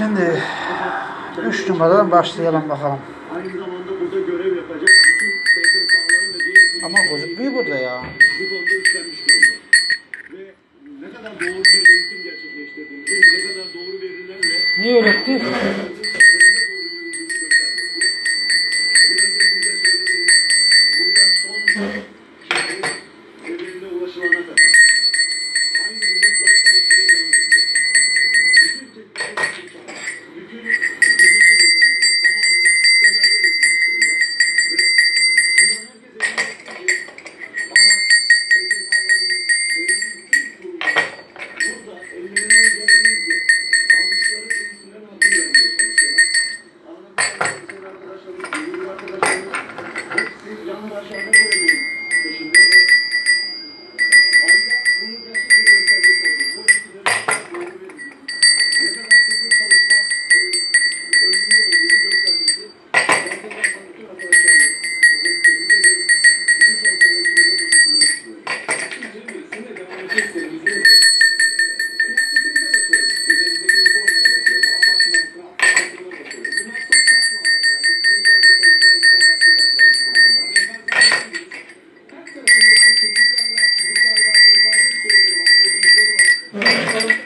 Şimdi 3 numaradan başlayalım bakalım. Aynı zamanda burada görev yapacak Ama bozuk bir burada ya. Bu konuda üstlenmiş durumda. Ve ne kadar doğru bir eğitim gerçekleştirdiğimizi, ne kadar doğru verilerle... Niye öğretti? Arkadaşlarımız, arkadaşlarımız hepsi yalnız aşağıda görmeyin. Peşinde ve Okay.